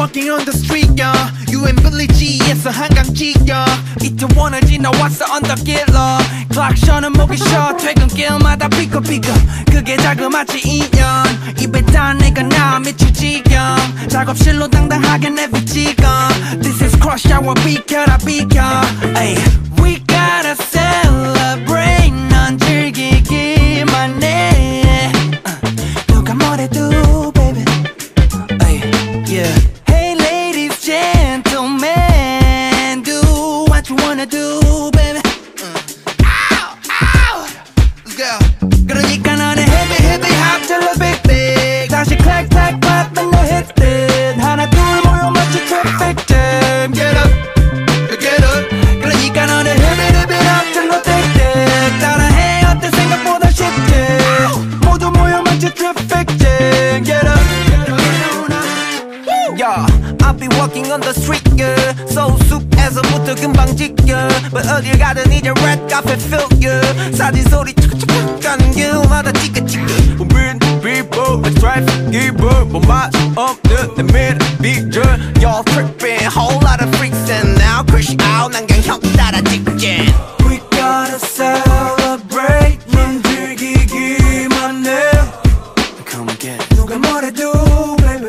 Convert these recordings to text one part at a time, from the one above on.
walking on the street yeah You and Billy G에서 한강지겨 이태원을 지나왔어 언덕길로 클락션은 목이 쉬어 퇴근길마다 삐걱삐걱 그게 자그마치 인연 입에 단 내가 나 미칠 지경 작업실로 당당하게 내비치고 This is crush hour 비켜라 비켜 Ay, We Yeah, I'll be walking on the street, yeah. So 숲에서부터 금방 지겨. But 어딜 가든 이제 red carpet feel, yeah. 사진 소리 축축축 가는 길마다 찌끄찌끄. 우린 people let's drive 기분 뭐맛 없는 내밀 비전 Y'all tripping, whole lot of freaks and now crush out. 난 그냥 형 따라 직진. We gotta celebrate 넌 즐기기만 해 Come again. 누가 뭐래도 baby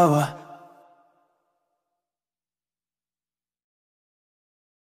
power